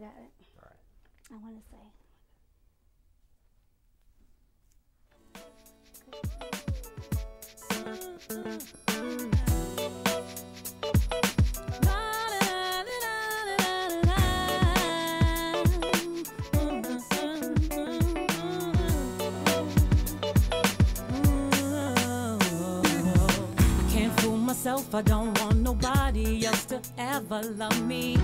Got it. All right. I want to say. Can't fool myself, I don't want nobody else to ever love me.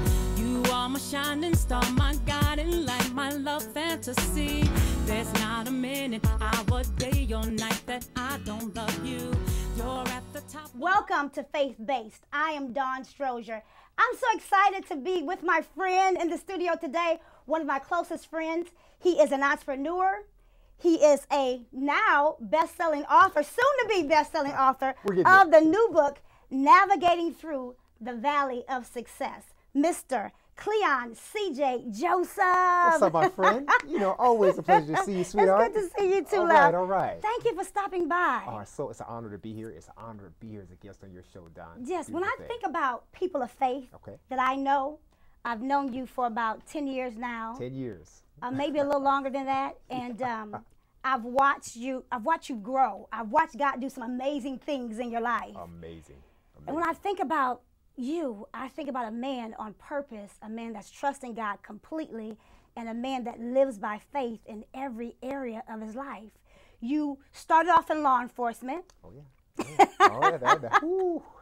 You are my shining star, my guiding light, my love fantasy. There's not a minute, hour, day, or night that I don't love you. You're at the top. Welcome to Faith Based. I am Dawn Strozier. I'm so excited to be with my friend in the studio today, one of my closest friends. He is an entrepreneur. He is a now best-selling author, soon to be best-selling author We're of the new book, Navigating Through the Valley of Success. Mr. Cleon CJ Joseph. What's up, my friend? You know, always a pleasure to see you, sweetheart. It's good to see you too, All love. right, all right. Thank you for stopping by. Oh, so it's an honor to be here. It's an honor to be here as a guest on your show, Dawn. Yes, when I Beautiful think about people of faith Okay. that I know, I've known you for about 10 years now, ten years. uh, maybe a little longer than that. And um, I've watched you, I've watched you grow. I've watched God do some amazing things in your life. Amazing. and when I think about you, I think about a man on purpose, a man that's trusting God completely, and a man that lives by faith in every area of his life. You started off in law enforcement. Oh yeah. Yeah. oh yeah. That, that,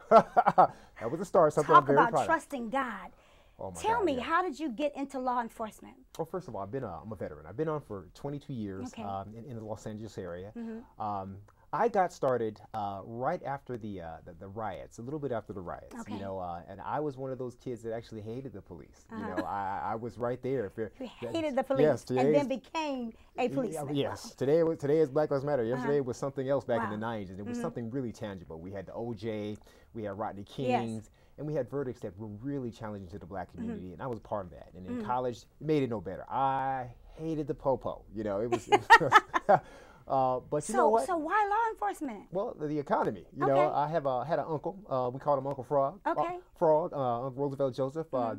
that was a start. Something I'm Talk very about proud of. trusting God. Oh Tell God, me, yeah. how did you get into law enforcement? Well, first of all, I've been a, I'm a veteran. I've been on for 22 years Okay. Um, in, in the Los Angeles area. Um, I got started uh, right after the, uh, the the riots, a little bit after the riots. Okay. You know, uh, and I was one of those kids that actually hated the police. You know, I, I was right there. If you're- Uh-huh. You hated the police Yes, and then became a policeman. Yes, today was today is Black Lives Matter. Yesterday was something else back in the Uh-huh. Wow. Mm-hmm. '90s, and it was something really tangible. We had the OJ, we had Rodney Kings, and we had verdicts that were really challenging to the Black Mm-hmm. community, and I was part of that. And Mm. in college, it made it no better. I hated the popo. You know, it was. It was uh, but you So, know what? so why law enforcement? Well, the, the economy. You Okay. know, I have a, had an uncle. Uh, we called him Uncle Frog. Uh, Okay. Mm-hmm. Frog. Uh, Uncle Roosevelt Joseph. Uh, uh,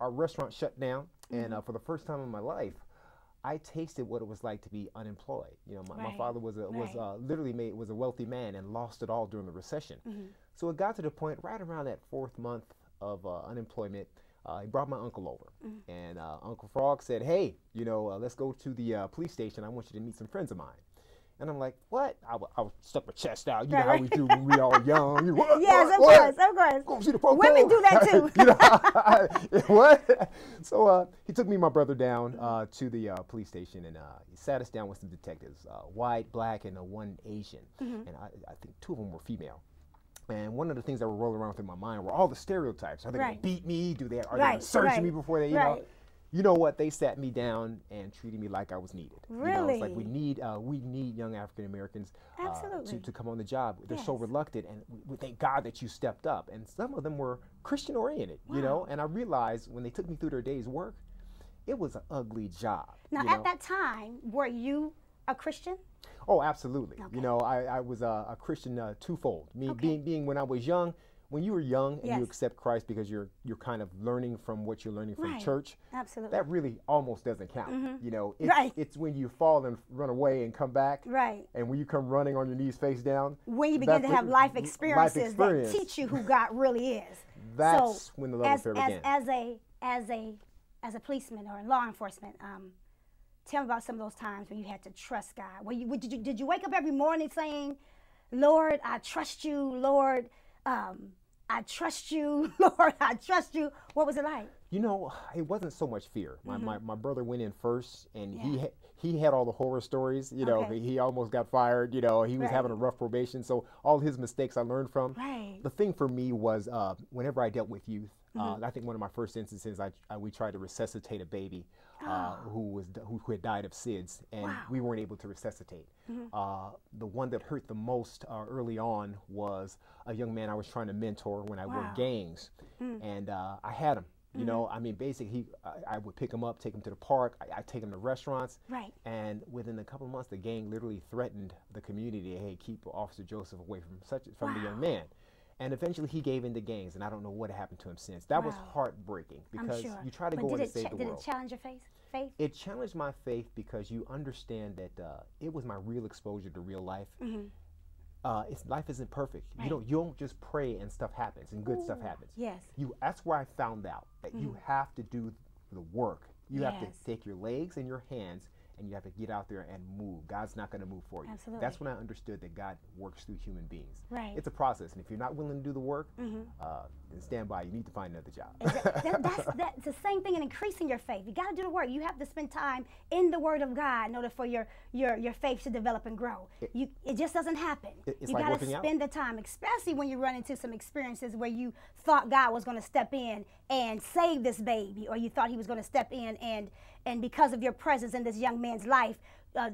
our restaurant shut down, and uh, for the first time in my life, I tasted what it was like to be unemployed. You know, my, my father was a, was Right. uh, literally made was a wealthy man and lost it all during the recession. Mm-hmm. So it got to the point right around that fourth month of uh, unemployment. Uh, he brought my uncle over, Mm-hmm. and uh, Uncle Frog said, "Hey, you know, uh, let's go to the uh, police station. I want you to meet some friends of mine." And I'm like, "What?" I, w- I stuck my chest out. You Right, know how we do when we all young. You, what, Yes, what, of what? course, of course. Go see the. Women do that too. you know, I- what? So uh, he took me and my brother down uh, to the uh, police station, and uh, he sat us down with some detectives, uh, white, black, and uh, one Asian. Mm-hmm. And I, I think two of them were female. And one of the things that were rolling around through my mind were all the stereotypes. Are they Right. going to beat me? Do they? Are they going to search right, me before they? You know. You know what? They sat me down and treated me like I was needed. You know, it's like we need uh, we need young African Americans uh, Absolutely. to, to come on the job. They're so reluctant, and we, we thank God that you stepped up. And some of them were Christian oriented, you know. And I realized when they took me through their day's work, it was an ugly job. Now, at know? that time, were you a Christian? Oh, absolutely. Okay. You know, I, I was a, a Christian uh, twofold. Me Okay. being being when I was young, when you were young and Yes. you accept Christ because you're you're kind of learning from what you're learning from Right. church. Absolutely. That really almost doesn't count. You know, it's, Right. it's when you fall and run away and come back. Right. And when you come running on your knees face down. When you begin to have life life experiences experience. that teach you who God really is. That's so, when the love as, affair as, began. as a as a as a policeman or in law enforcement, um, tell me about some of those times when you had to trust God. You, did you did you wake up every morning saying, "Lord, I trust you, Lord, um, I trust you, Lord, I trust you"? What was it like? You know, it wasn't so much fear. My, my, my brother went in first, and he Mm-hmm. Ha- he had all the horror stories. You know, Okay. he, he almost got fired. You know, he was Right. having a rough probation. So all his mistakes I learned from. Right. The thing for me was uh, whenever I dealt with youth. Mm-hmm. Uh, I think one of my first instances, I, I we tried to resuscitate a baby uh, who was who, who had died of SIDS, and Ah. Wow. Mm-hmm. we weren't able to resuscitate. Uh, the one that hurt the most uh, early on was a young man I was trying to mentor when I Wow. Mm. worked gangs, and uh, I had him. You know, I mean, basically, he, I, I would pick him up, take him to the park, I, I take him to restaurants, Right. and within a couple of months, the gang literally threatened the community. Hey, keep Officer Joseph away from such from the young man. And eventually he gave into gangs, and I don't know what happened to him since. That was heartbreaking because sure. you try to but go in and save cha- the did world. it challenge your faith? Faith? it challenged my faith because you understand that uh, it was my real exposure to real life. Uh, it's life isn't perfect. Mm-hmm. Right. You don't you don't just pray and stuff happens and good stuff happens. yes. You that's where I found out that you have to do the work. You have to take your legs and your hands and you have to get out there and move. God's not going to move for you. Absolutely. That's when I understood that God works through human beings. Right. Mm-hmm. It's a process, and if you're not willing to do the work, uh, then stand by. You need to find another job. That- that- that's, that's the same thing in increasing your faith. You got to do the work. You have to spend time in the Word of God in order for your your, your faith to develop and grow. You, it just doesn't happen. It- you like got to working out. spend the time, especially when you run into some experiences where you thought God was going to step in and save this baby, or you thought He was going to step in and and because of your presence in this young man's life, uh,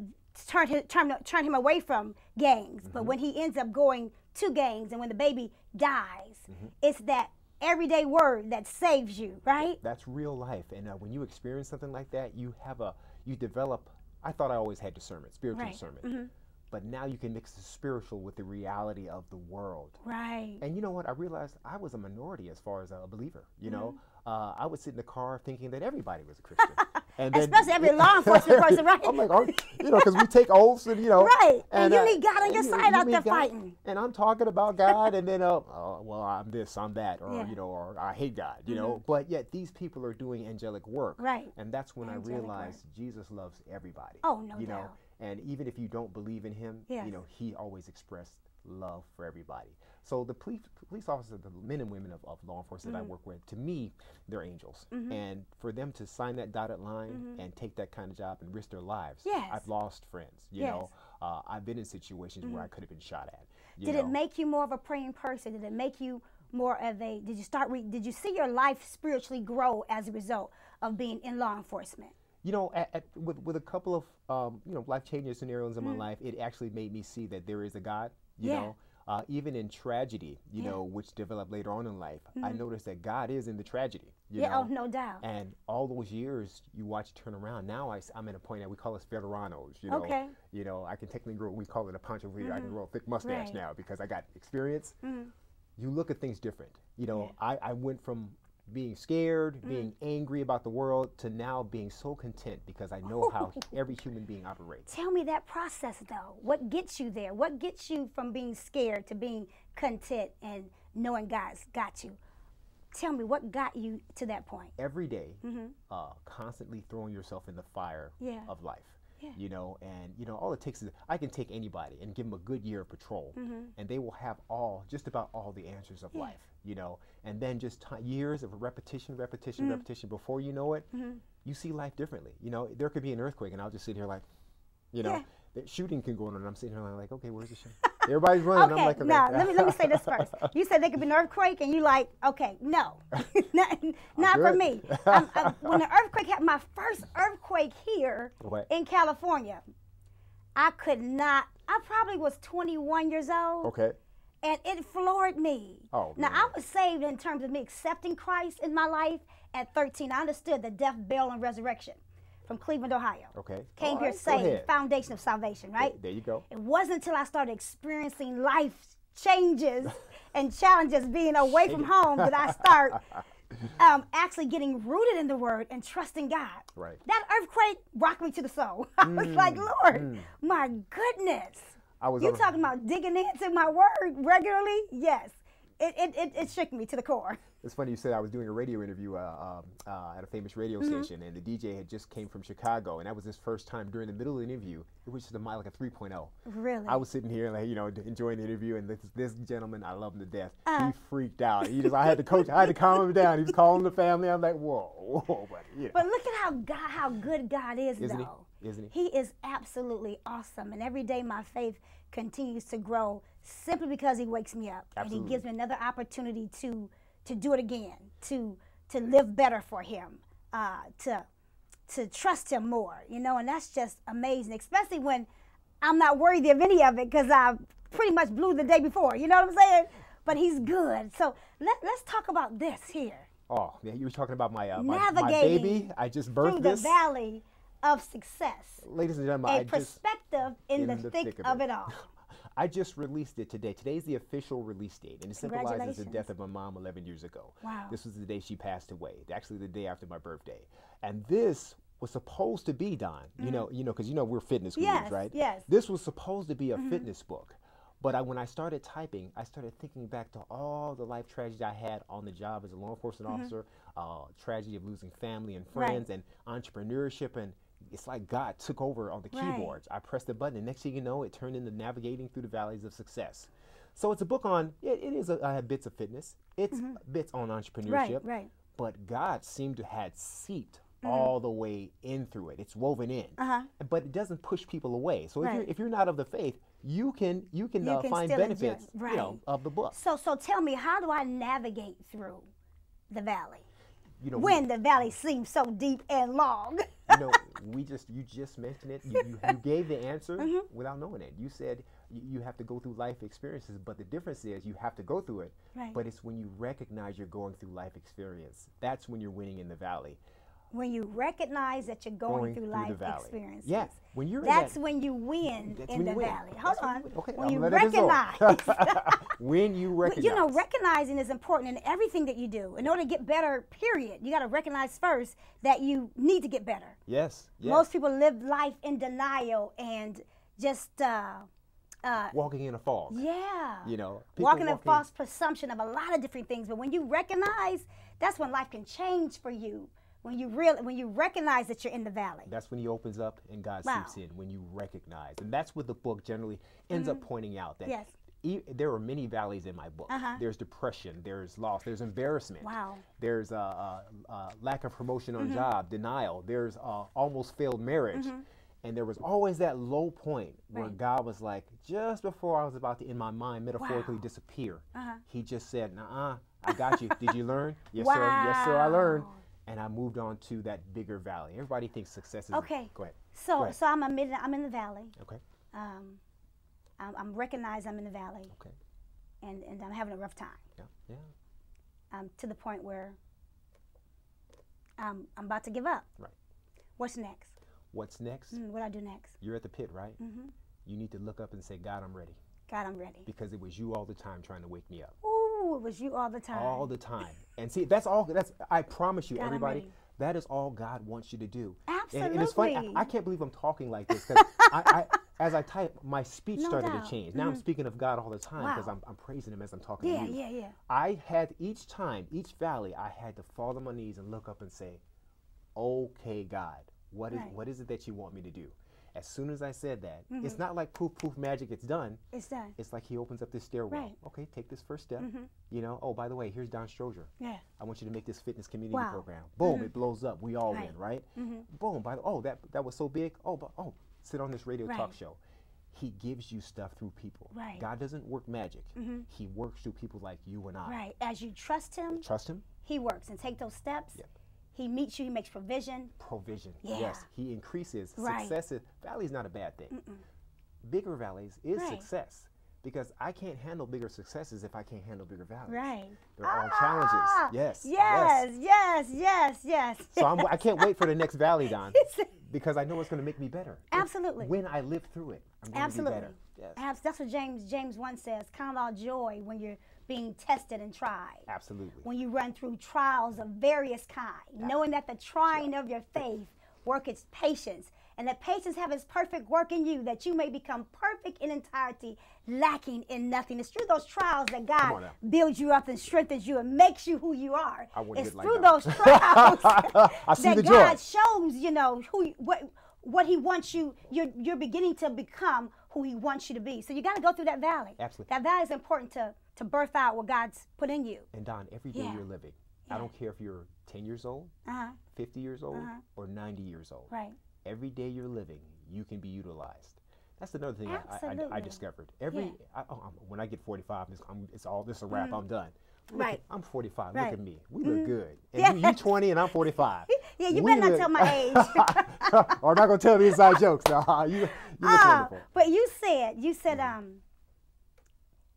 turn him turn, turn him away from gangs. Mm-hmm. But when he ends up going to gangs, and when the baby dies, Mm-hmm. it's that everyday word that saves you, right? That's real life, and uh, when you experience something like that, you have a you develop. I thought I always had discernment, spiritual Right. Mm-hmm. discernment, but now you can mix the spiritual with the reality of the world. Right. And you know what? I realized I was a minority as far as a believer. You know, Mm-hmm. uh, I would sit in the car thinking that everybody was a Christian. and Especially every law enforcement person, right? I'm like, aren't- you know, because we take oaths and you know, Right, and you need God on your you- side you out there God, fighting. And I'm talking about God, and then, uh, oh, well, I'm this, I'm that, or Yeah. Mm-hmm. you know, or I hate God, you know. But yet these people are doing angelic work, Right. And that's when Angelic I work. realized Jesus loves everybody. Oh, no you know, doubt. and even if you don't believe in Him, Yes. you know, He always expressed love for everybody. So the police, police officers, the men and women of, of law enforcement Mm-hmm. that I work with, to me, they're angels. And for them to sign that dotted line and take that kind of job and risk their lives, Mm-hmm. Yes. I've lost friends. You Yes. Mm-hmm. know, uh, I've been in situations where I could have been shot at. you Did it make you more of a praying person? Did it make you more of a? Did you start? Re, did you see your life spiritually grow as a result of being in law enforcement? you know, at, at, with with a couple of um, you know life changing scenarios in my Mm. life, it actually made me see that there is a God. You Yeah. know, uh, even in tragedy, you Yeah. know, which developed later on in life, I noticed that God is in the tragedy. You yeah. know? Oh, no doubt. And all those years, you watch turn around. Now I, am at a point that we call us veteranos. You know, Okay. Mm-hmm. you know, I can technically grow. We call it a poncho leader. I can grow a thick mustache Right. Mm-hmm. now because I got experience. You look at things different. You know, I, I went from being scared, Mm. being angry about the world, to now being so content because I know how every human being operates. Tell me that process though. What gets you there? What gets you from being scared to being content and knowing God's got you? Tell me what got you to that point. every day, uh, constantly throwing yourself in the fire. Yeah. of life. Yeah. You know, and you know, all it takes is I can take anybody and give them a good year of patrol, Mm-hmm. and they will have all, just about all the answers of life. You know, and then just ti years of repetition, repetition, Mm-hmm. repetition. Before you know it, mm-hmm. you see life differently. You know, there could be an earthquake, and I'll just sit here like, you know, Yeah. the shooting can go on, and I'm sitting here like, okay, where's the shooting? Everybody's running. Okay, I'm like, okay. now let me let me say this first. You said there could be an earthquake, and you like, okay, no, not, not for me. I'm, I'm- when the earthquake happened, my first earthquake here What? in California, I could not. I probably was 21 years old, okay. And it floored me. Oh, now man. I was saved in terms of me accepting Christ in my life at 13. I understood the death, burial, and resurrection from Cleveland, Ohio. Okay. Came All here right, saved, foundation of salvation, right? There you go. It wasn't until I started experiencing life changes and challenges being away from home that I start um, actually getting rooted in the Word and trusting God. Right. That earthquake rocked me to the soul. I was like, Lord, my goodness. I was You talking about digging into my Word regularly? Yes. It, it, it, it shook me to the core. It's funny you said I was doing a radio interview uh, um, uh, at a famous radio Mm-hmm. station, and the DJ had just came from Chicago, and that was his first time during the middle of the interview. It was just a mi- like a 3.0. Really? I was sitting here, like you know, enjoying the interview, and this, this gentleman, I love him to death. Uh. he freaked out. He just, I had to coach, I had to calm him down. He was calling the family. I'm like, whoa, whoa, buddy. You know. But look at how God, how good God is, Isn't he? though. Isn't he? He is absolutely awesome, and every day my faith continues to grow simply because He wakes me up and He gives me another opportunity to to do it again, to to live better for Him, uh, to to trust Him more. You know, and that's just amazing, especially when I'm not worthy of any of it because I pretty much blew the day before. You know what I'm saying? But He's good. So let, let's talk about this here. oh, yeah, you were talking about my, uh, my, my baby. I just Through birthed the this. valley of success. Ladies and gentlemen, a I perspective in, in the, the thick, thick of of it all. I just released it today. Today's the official release date, and it symbolizes the death of my mom 11 years ago. Wow. This was the day she passed away. Actually, the day after my birthday, and this was supposed to be Dawn. You know, you know, because you know we're fitness gurus, Mm-hmm. Yes, right? yes. Mm-hmm. This was supposed to be a fitness book. But I, when I started typing, I started thinking back to all the life tragedy I had on the job as a law enforcement officer, uh, tragedy of losing family and Mm-hmm. Right. friends, and entrepreneurship, and it's like God took over on the Right. keyboards. I pressed the button, and next thing you know, it turned into navigating through the valleys of success. So it's a book on. It, it is. A, I have bits of fitness. It's bits on entrepreneurship. Mm-hmm. right. But God seemed to had seeped all the way in through it. It's woven in. Mm-hmm. Uh-huh. But it doesn't push people away. So if you're if you're not of the faith, you can you can, You uh, can find benefits you know, right. of the book. So so tell me, how do I navigate through the valley You know, when the valley seems so deep and long? you know, we just you just mentioned it. You, you, you gave the answer Mm-hmm. without knowing it. You said you, you have to go through life experiences, but the difference is you have to go through it. Right. But it's when you recognize you're going through life experience. That's when you're winning in the valley. When you recognize that you're going, Going through, through life experiences. Yeah, when you're that's that- when you win in the win. valley. Hold That's when on. you. Okay, when you gonna let it go. recognize. when you recognize. you know, recognizing is important in everything that you do. In order to get better, period, you got to recognize first that you need to get better. yes, yes. Most people live life in denial and just, uh, uh, walking in a fog. yeah. You know, walking in walking- false presumption of a lot of different things. But when you recognize, that's when life can change for you. When you real, when you recognize that you're in the valley. That's when he opens up and God Wow. seeps in. When you recognize, and that's what the book generally ends up pointing out. That Yes. e- there are many valleys in my book. Uh-huh. There's depression. There's loss. There's embarrassment. Wow. There's uh, uh, uh, lack of promotion Mm-hmm. on job, denial. There's uh, almost failed marriage. And there was always that low point where Right. God was like, just before I was about to, in my mind, metaphorically Wow. disappear, Uh-huh. He just said, "Nah, I got you. Did you learn? Yes, sir. Yes, sir. I learned." And I moved on to that bigger valley. Everybody thinks success is. Okay. Go ahead. So, Go ahead. so I'm admitting I'm in the valley. Okay. Um, I'm, I'm recognized I'm in the valley, Okay. and, and I'm having a rough time. Yeah. Yeah. Um, to the point where um, I'm about to give up. Right. What's next? What's next? Mm, what do I do next? You're at the pit, right? Mm-hmm. You need to look up and say, God, I'm ready. God, I'm ready. Because it was you all the time trying to wake me up. Ooh, it was you all the time. All the time. And see, that's all, that's, I promise you, God, everybody, that is all God wants you to do. And, and it's funny, I, I can't believe I'm talking like this because I, I, as I type, my speech No started doubt. to change. Now I'm mm-hmm. speaking of God all the time because Wow. I'm, I'm praising Him as I'm talking yeah, to you. yeah, yeah. I had each time, each valley, I had to fall on my knees and look up and say, "Okay, God, what is Right. what is it that you want me to do?" As soon as I said that, Mm-hmm. it's not like poof poof magic. It's done. It's done. It's like He opens up this stairwell. Right. Mm-hmm. Okay, take this first step. You know. Oh, by the way, here's Dawn Strozier. Yeah. I want you to make this fitness community Wow. program. Boom, it blows up. We all Right. win, right? Boom. By the oh that that was so big. Oh, but oh, sit on this radio talk Right. show. He gives you stuff through people. Right. God doesn't work magic. He works through people like you and I. Right. As you trust Him, Trust Him. He works and take those steps. Yep. He meets you. He makes provision. provision. Yeah. Yes, he increases. Right. Success is valley is not a bad thing. Bigger valleys is Right. success because I can't handle bigger successes if I can't handle bigger valleys. Right. There are all Ah, challenges. Yes. Yes. Yes. Yes. Yes. So I'm, I can't wait for the next valley, Dawn, because I know it's going to make me better. If- Absolutely. When I live through it, I'm going Absolutely. to be better. Yes. That's what James James one says. Count all joy when you're being tested and tried. Absolutely. When you run through trials of various kind, knowing that the trying of your faith work its patience, and that patience have its perfect work in you, that you may become perfect in entirety, lacking in nothing. It's through those trials that God builds you up and strengthens you and makes you who you are. I it's get like through those trials that God shows you know who what what He wants you. You're you're beginning to become who He wants you to be. So you got to go through that valley. Absolutely. That valley is important to to birth out what God's put in you. And Dawn, every day Yeah. you're living, yeah. I don't care if you're 10 years old, Uh huh. 50 years old, or 90 years old. Right. every day you're living, you can be utilized. That's another thing I, I, I, discovered. Every Yeah. I, oh, when I get 45, it's, I'm, it's all this a wrap. I'm done. Look Mm-hmm. Right. at- I'm 45. Right. Look at me. We look good. And Yeah. you, you 20 and I'm 45. Yeah, you We better not tell my age. or I'm not gonna tell me inside jokes. No, you, you look wonderful. but you said you said Mm-hmm. um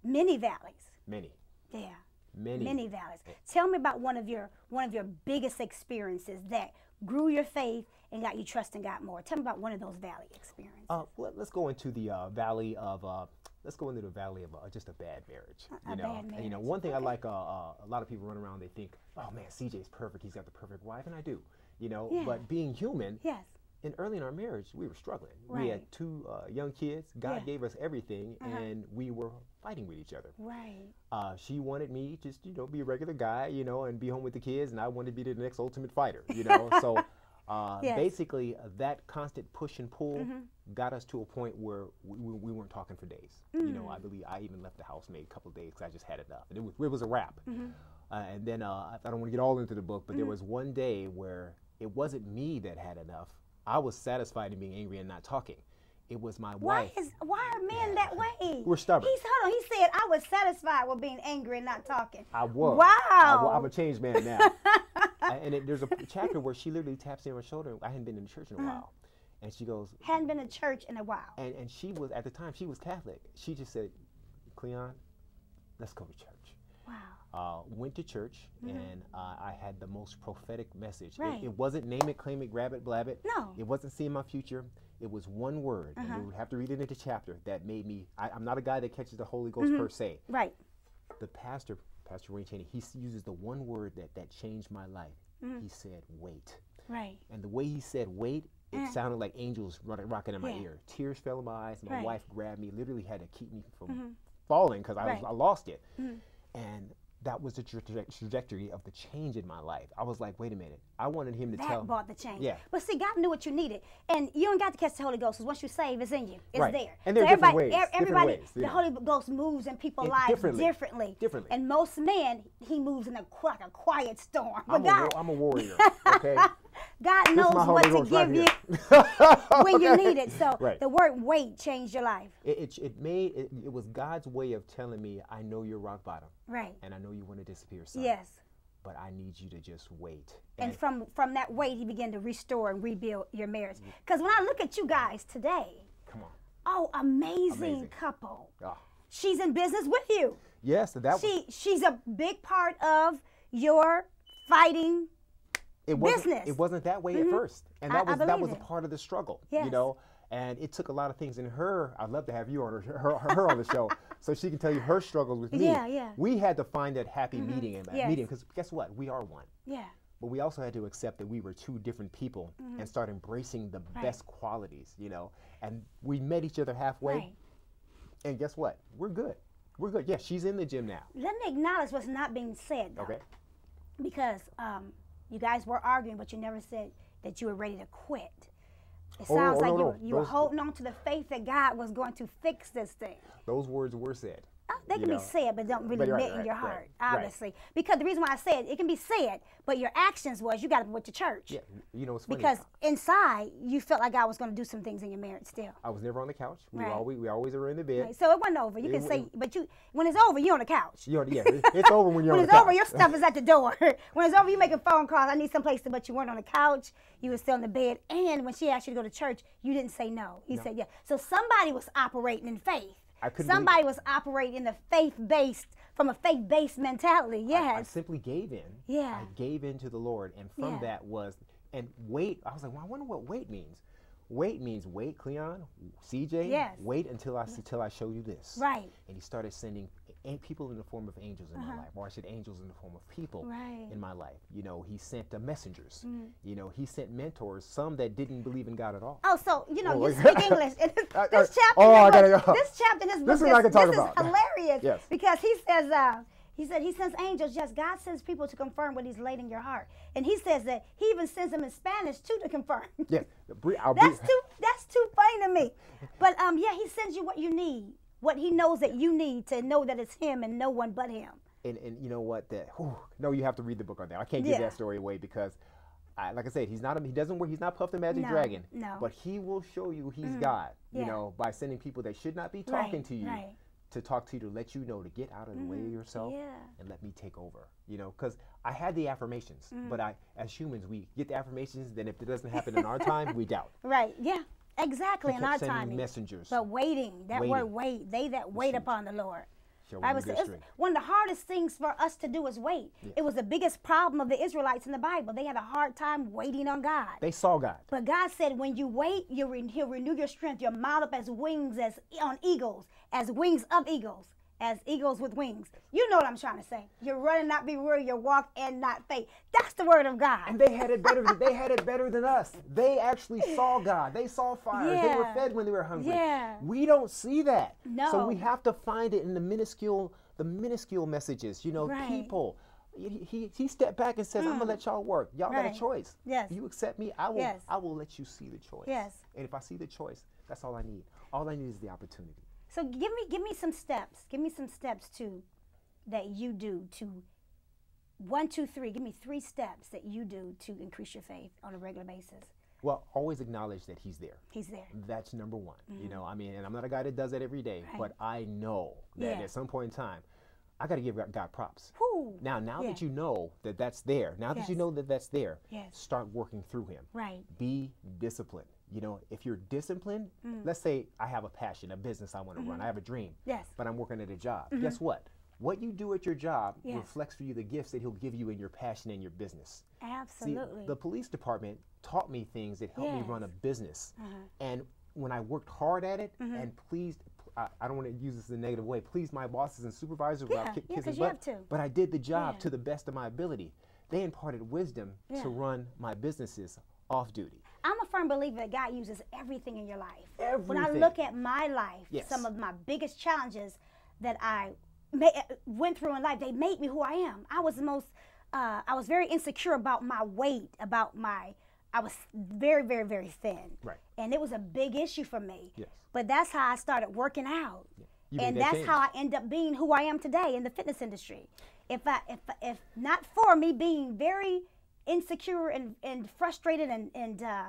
many valleys. Many, Yeah. many. Many valleys. Tell me about one of your one of your biggest experiences that grew your faith and got you trusting God more. Tell me about one of those valley experiences. Uh, let, us go into the uh, valley of uh, let's go into the valley of uh, just a bad marriage. A- You a know, bad And, you know, one thing I like. Uh, uh, a lot of people run around. They think, oh man, CJ's perfect. He's got the perfect wife, and I do. You know, Yeah. but being human, Yes. And early in our marriage, we were struggling. We had two uh, young kids. God Yeah. gave us everything, Uh-huh. and we were fighting with each other. Right. Uh, she wanted me just, you know, be a regular guy, you know, and be home with the kids, and I wanted to be the next ultimate fighter, you know. so uh, Yes. basically, uh, that constant push and pull Mhm. got us to a point where we, we, we weren't talking for days. You know, I Mm. believe I even left the house maybe a couple of days because I just had enough. And it was, it was a wrap. Mm-hmm. Uh, and then uh, I I don't want to get all into the book, but there was one day where it wasn't me that had enough. I was satisfied in being angry and not talking. It was my Why wife. is why are men that way? We're stubborn. He's hold on. He said I was satisfied with being angry and not talking. I was. Wow. I, am a changed man now. I- and it, there's a chapter where she literally taps me on her shoulder. I hadn't been in church in a Uh-huh. while. And she goes, Hadn't been to church in a while. and, and she was, at the time, she was Catholic. She just said, Cleon, let's go to church. Wow. Uh, went to church, and uh, I had the most prophetic message. It- Mm-hmm. Right. It, wasn't name it, claim it, grab it, blab it. No. It wasn't seeing my future. It was one word, Uh-huh. and you would have to read it into chapter that made me. I, I'm not a guy that catches the Holy Ghost Mm-hmm. per se. Right. the pastor, Pastor Wayne Cheney, he uses the one word that, that changed my life. Mm-hmm. He said, wait. Right. And the way he said wait, it sounded like angels running, rocking in my Yeah. ear. Tears fell in my eyes. My Right. Mm-hmm. wife grabbed me, literally had to keep me from falling because I, was Right. I lost it. And that was the traje- trajectory of the change in my life. I was like, wait a minute. I wanted him to That tell brought the change. Yeah. But see, God knew what you needed, and you don't got to catch the Holy Ghost because once you save, it's in you. It's Right. there. And there are different everybody, ways, e- different everybody, ways, the. Holy Ghost moves in people's lives differently. differently. Differently. And most men, He moves in a like a quiet storm. But I'm, a, God, wa- I'm a warrior, okay? God knows what to Ghost right give you when you need it. So Right. the word "wait" changed your life. It, it, it made, it, it was God's way of telling me, I know you're rock bottom, Right. and I know you want to disappear, son. Yes. but I need you to just wait. And from from that wait, He began to restore and rebuild your marriage. Mm. Because when I look at you guys today, come on. oh, amazing, Amazing. couple. Ah. She's in business with you. Yes, that was, She she's a big part of your fighting. It wasn't, business. Mm-hmm. It wasn't that way at first, and that I was that believe was a part of the struggle. Yes. You know, and it took a lot of things in her. I'd love to have you on her, her, her on the show, so she can tell you her struggles with me. Yeah, yeah. We had to find that happy medium, Yes. uh, medium, because guess what? We are one. Yeah. But we also had to accept that we were two different people Mm-hmm. and start embracing the best qualities, you know. And we met each other halfway, Right. and guess what? We're good. We're good. Yeah, she's in the gym now. Let me acknowledge what's not being said though. Okay. Because um, you guys were arguing, but you never said that you were ready to quit. It Oh, sounds oh, like no, you, no. you were holding on to the faith that God was going to fix this thing. Those words were said. Uh, They can know, be said, but don't really but right, in right, your right, heart, obviously. Because the reason why I said it can be said, but your actions was you got to went to church. Yeah, you know. Because inside you felt like God was going to do some things in your marriage still. I was never on the couch. We Right. always we always were in the bed. So it wasn't over. You It can wa- say, but you when it's over, you're on the couch. You know, yeah, it's over when you're when on the couch. When it's over, your stuff is at the door. when it's over, you making phone calls. I need someplace to, but you weren't on the couch. You were still in the bed. And when she asked you to go to church, you didn't say no. You said yeah. So somebody was operating in faith. I couldn't Somebody was operating in the faith based from a faith based mentality. Yes. I Yes. simply gave in. Yeah. I gave in to the Lord, and from Yeah. that was and wait. I was like, well, I wonder what wait means. Wait means wait, Cleon, CJ. Yes. Wait until I until I show you this. Right. And he started sending a- people in the form of angels in my life, or I said angels in the form of people Right. in my life. You know, he sent uh, messengers. Mm. You know, he sent mentors, some that didn't believe in God at all. Oh, so you know Oh, you speak English. This, this chapter, oh, in I this gotta book- go. this chapter, in this book This I is, this is hilarious Yes. because he says, uh, he said he sends angels. Yes, God sends people to confirm what He's laid in your heart, and He says that He even sends them in Spanish too to confirm. Yes. That's too. That's too funny to me. But um, yeah, He sends you what you need, what He knows that you need to know that it's Him and no one but Him. and, and you know what? That whew, no, you have to read the book on that. I can't give Yeah. that story away because, I, like I said, he's not. A, he doesn't. work- He's not Puff the Magic No, Dragon. no. Mm-hmm. But he will show you he's God. You Yeah. know, by sending people that should not be Right, talking to you right. to talk to you to let you know to get out of the way of yourself Yeah. and let me take over. You know, because I had the affirmations, Mm-hmm. but I, as humans, we get the affirmations. Then if it doesn't happen in our time, we doubt. Right. Yeah. Exactly. In our timing. messengers. But waiting. That word wait. They that wait upon the Lord. Bible you says one of the hardest things for us to do is wait. It was the biggest problem of the Israelites in the Bible. They had a hard time waiting on God. They saw God. But God said, when you wait, you'll re- He'll renew your strength. You'll mount up as wings, as on eagles, as wings of eagles, as eagles with wings. You know what I'm trying to say. You're running, not be weary. You walk and not faint. That's the word of God. And they had it better. Than, they had it better than us. They actually saw God. They saw fires. They were fed when they were hungry. Yeah. We don't see that. No. So we have to find it in the minuscule, the minuscule messages. You know, Right. people. He, he, stepped back and says, "I'm gonna mm. let y'all work. Y'all got a choice. Yes. You accept me. I will. Yes. I will let you see the choice. Yes. And if I see the choice, that's all I need. All I need is the opportunity. So give me give me some steps. Give me some steps to that you do to one, two, three. Give me three steps that you do to increase your faith on a regular basis. Well, always acknowledge that He's there. He's there. That's number one. You know, I mean, and I'm not a guy that does that every day, Mm-hmm. Right. but I know that Yeah. at some point in time, I got to give God props. Now, now that you know that that's there, now that you know that that's there, Yes. start working through Him. Right. Be disciplined. You know, if you're disciplined, Mm. let's say I have a passion, a business I want to run, I have a dream, Mm-hmm. Yes. Mm-hmm. but I'm working at a job. Guess what? What you do at your job Yes. reflects for you the gifts that He'll give you in your passion and your business. See, Absolutely. the police department taught me things that helped me run a business. Uh-huh. And when I worked hard at it Mm-hmm. and pleased, I, I don't want to use this in a negative way, pleased my bosses and supervisors Yeah, without kick, yeah, kissing butt, have to. but I did the job Yeah. to the best of my ability. They imparted wisdom Yeah. to run my businesses off duty. I'm a firm believer that God uses everything in your life. When I look at my life, Yes. some of my biggest challenges that I ma- went through in life, they made me who I am. I was the most, uh, I was very insecure about my weight, about my, I was very, very, very thin. Right. And it was a big issue for me. Yes. But that's how I started working out. You and that that's how I end up being who I am today in the fitness industry. If I if if not for me being very insecure and, and frustrated and, and uh,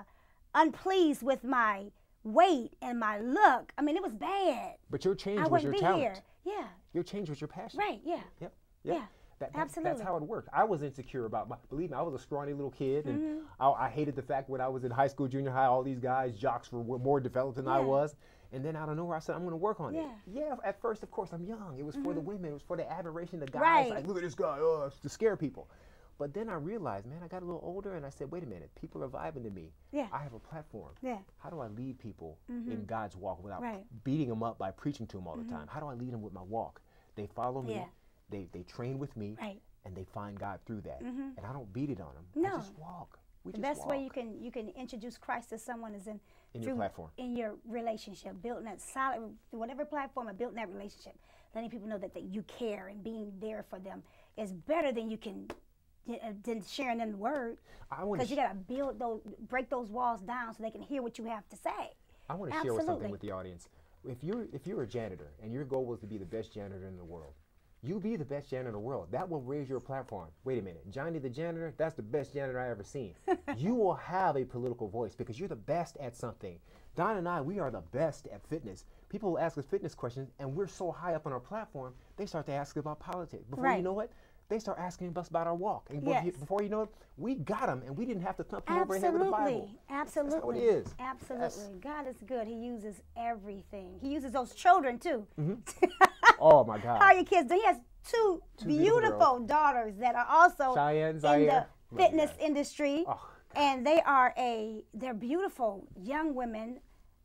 unpleased with my weight and my look, I mean it was bad. But your change I was your be talent. here. Yeah. Your change was your passion. Right, yeah. Yep. Yep. Yeah, That, that- That's how it worked. I was insecure about my. Believe me, I was a scrawny little kid, and Mm-hmm. I, I hated the fact when I was in high school, junior high, all these guys, jocks, were, more developed than I was. And then out of nowhere, I said, I'm going to work on it. Yeah. Mm-hmm. Yeah. At first, of course, I'm young. It was for the women. It was for the admiration of guys. Right. Like, look at this guy, oh, to scare people. But then I realized, man, I got a little older, and I said, wait a minute, people are vibing to me. Yeah. I have a platform. Yeah. How do I lead people in God's walk without Mm-hmm. Right. Mm-hmm. beating them up by preaching to them all the time? How do I lead them with my walk? They follow me. Yeah. They they train with me. Right. And they find God through that. And I don't beat it on them. No. I just walk. We The best walk. way you can you can introduce Christ to someone is in In your platform. in your relationship, building that solid through whatever platform and building that relationship, letting people know that, that you care and being there for them is better than you can Uh, than sharing them the word. Because you got to build those, break those walls down so they can hear what you have to say. I want to share with something with the audience. If you're if you're a janitor and your goal was to be the best janitor in the world, you be the best janitor in the world. That will raise your platform. Wait a minute, Johnny the janitor, that's the best janitor I ever seen. you will have a political voice because you're the best at something. Dawn and I, we are the best at fitness. People will ask us fitness questions, and we're so high up on our platform, they start to ask about politics. Before you know it, they start asking us about our walk. And before you- Yes. before you know it, we got them, and we didn't have to thump them over the head with the Bible. Absolutely. That's how it Absolutely. is. God is good. He uses everything. He uses those children too. Oh my God. How are your kids? He has two, Two beautiful beautiful, daughters that are also Cheyenne, in the fitness industry. Oh, and they are a they're beautiful young women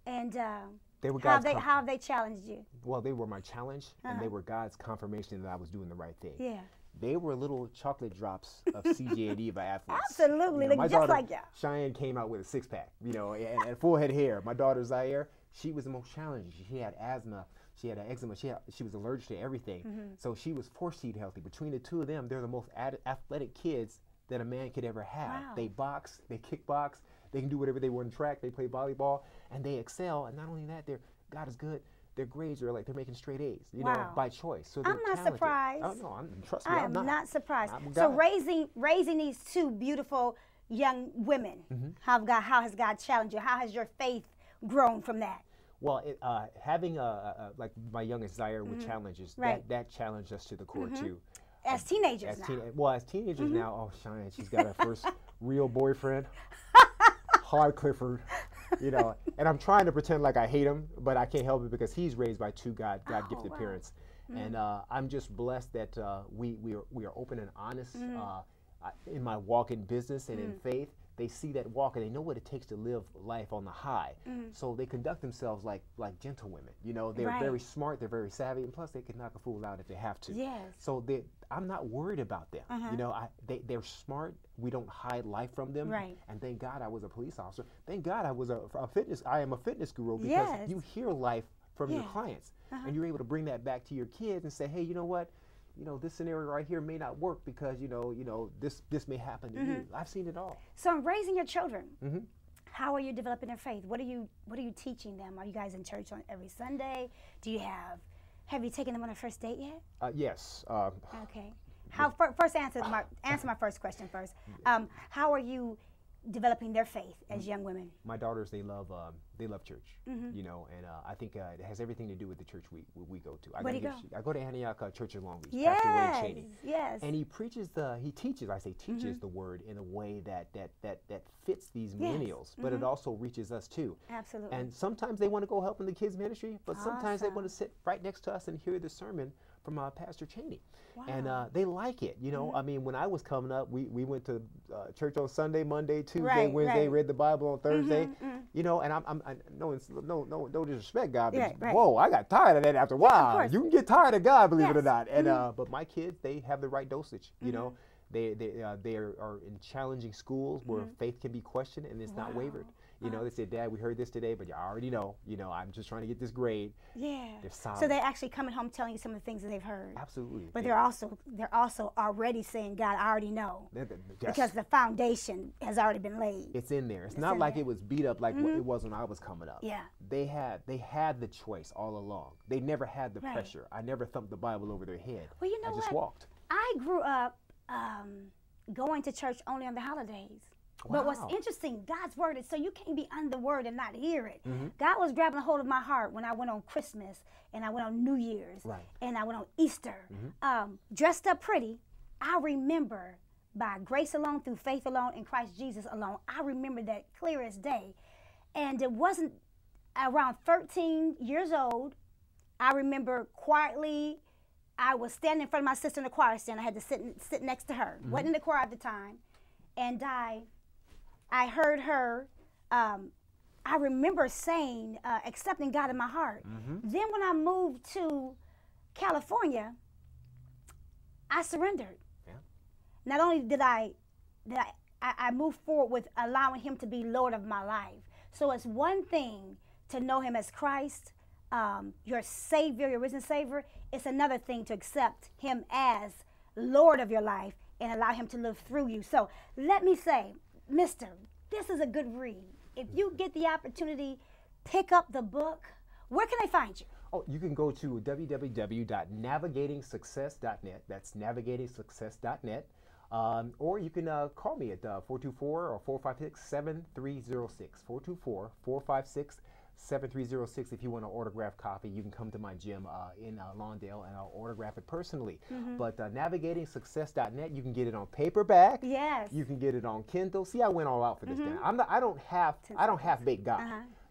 and uh, They were how God's they com- how have they challenged you? well, they were my challenge, and they were God's confirmation that I was doing the right thing. Uh-huh. Yeah. They were little chocolate drops of CJ by athletes. Absolutely, You know, my just daughter, like ya. Cheyenne came out with a six pack, you know, and, and full head hair. My daughter Zaire, she was the most challenging. She had asthma, she had eczema, she had, she was allergic to everything. Mm-hmm. So she was forced to eat healthy. Between the two of them, they're the most ad- athletic kids that a man could ever have. Wow. They box, they kickbox, they can do whatever they want in track. They play volleyball, and they excel. And not only that, they're God is good. Their grades are like they're making straight A's, you know, by choice. So I'm not talented. surprised. Oh no, I'm, trust me, I I'm not. not, surprised. I'm So raising raising these two beautiful young women, Mm-hmm. how God how has God challenged you? How has your faith grown from that? Well, it, uh, having a, a, like my youngest Zaire with challenges, Mm-hmm. Right. that that challenged us to the core too. As teenagers As now. teen, well, as teenagers Mm-hmm. now, oh Cheyenne, she's got her first real boyfriend, Hard Clifford, you know. And I'm trying to pretend like I hate him, but I can't help it because he's raised by two God God gifted Oh, wow. parents, And uh, I'm just blessed that uh, we, we, are, we are open and honest uh, in my walk in business and in faith. They see that walk and they know what it takes to live life on the high. Mm. So they conduct themselves like like gentlewomen. You know, they're Right. very smart, they're very savvy, and plus they can knock a fool out if they have to. Yes. So they, I'm not worried about them. You uh-huh. know, I, they, they're smart. We don't hide life from them. Right. And thank God I was a police officer. Thank God I was a, a fitness. I am a fitness guru because Yes. you hear life from your Yeah. clients, and uh-huh. you're able to bring that back to your kids and say, hey, you know what? You know, this scenario right here may not work because you know, you know, this this may happen to you. I've seen it all. So i'm raising your children, Mm-hmm. how are you developing their faith? What are you What are you teaching them? Are you guys in church on every Sunday? Do you have Have you taken them on a first date yet? Uh, yes. Uh, Okay. How first answer my answer my first question first. Um, how are you developing their faith as young women? my daughters they love um, they love church you know and uh, i think uh, it has everything to do with the church we we, go to I, Where do you sh- I go to antioch uh, church in long beach pastor wayne Yes. cheney Yes. and he preaches the he teaches i say teaches the word in a way that that that that fits these Yes. millennials but it also reaches us too Absolutely. and sometimes they want to go help in the kids ministry but sometimes they want to sit right next to us and hear the sermon from uh, pastor cheney. And uh, they like it you know? Mm-hmm. i mean when i was coming up we, we went to uh, church on sunday monday tuesday Right, wednesday right. Mm-hmm, read the bible on thursday you know? And i'm, I'm I, no, no no no disrespect god but Right, whoa i got tired of that after a while. course. you can get tired of god believe it or not. And Mm-hmm. uh, but my kids they have the right dosage you know? They they, uh, they are, are in challenging schools where Mm-hmm. faith can be questioned and it's not wavered you know they said dad we heard this today but you already know you know i'm just trying to get this grade yeah. they're So they're actually coming home telling you some of the things that they've heard. absolutely But They- they're also they're also already saying, God, I already know. they're- they're- yes. Because the foundation has already been laid. it's in there. It's, not like there. it was beat up like what it was when I was coming up. Yeah. They had they had the choice all along. They never had the Right. pressure. I never thumped the Bible over their head. Well, you know I just what? walked. I grew up um, going to church only on the holidays. But what's interesting, God's word is so you can't be under the word and not hear it. Mm-hmm. God was grabbing a hold of my heart when I went on Christmas and I went on New Year's Right. and I went on Easter. Mm-hmm. Um, dressed up pretty, I remember by grace alone, through faith alone, in Christ Jesus alone. I remember that clear as day. And it wasn't around 13 years old. I remember quietly, I was standing in front of my sister in the choir stand. I had to sit sit next to her. wasn't in the choir at the time, and I, I heard her. Um, I remember saying, uh, accepting God in my heart. Then when I moved to California, I surrendered. Yeah. Not only did I, did I, I, I move forward with allowing Him to be Lord of my life. So it's one thing to know Him as Christ, um, your Savior, your risen Savior. It's another thing to accept Him as Lord of your life and allow Him to live through you. So let me say, Mister, this is a good read. If you get the opportunity, pick up the book. Where can I find you? Oh, you can go to www.navigatingsuccess.net. That's navigatingsuccess.net. Um, or you can uh, call me at uh, 424 or 456 7306. 424 456 7306. If you want an autographed copy, you can come to my gym uh, in uh, Lawndale and I'll autograph it personally. But uh, navigatingsuccess.net, you can get it on paperback. Yes. You can get it on Kindle. See, I went all out for this. thing. I'm not. I don't have. I don't half bake God.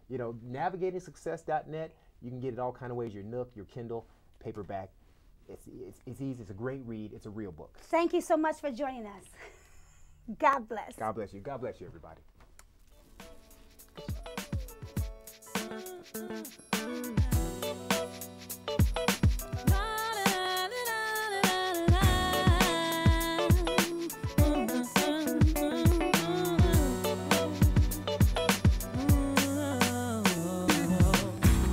You know, navigatingsuccess.net. You can get it all kind of ways. Your Nook, your Kindle, paperback. It's, it's, it's easy. It's a great read. It's a real book. Thank you so much for joining us. God bless. God bless you. God bless you, everybody. I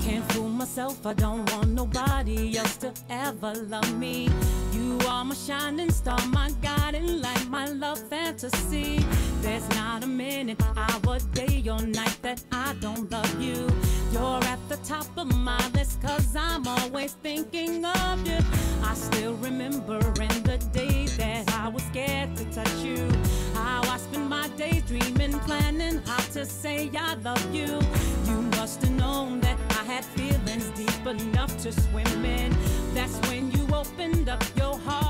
can't fool myself, I don't want nobody else to ever love me. You are my shining star, my guiding light, my love fantasy. There's not a minute, hour, day, or night that I don't love you. You're at the top of my list, cause I'm always thinking of you. I still remember in the day that I was scared to touch you. How I spent my days dreaming, planning how to say I love you. You must have known that I had feelings deep enough to swim in. That's when you opened up your heart.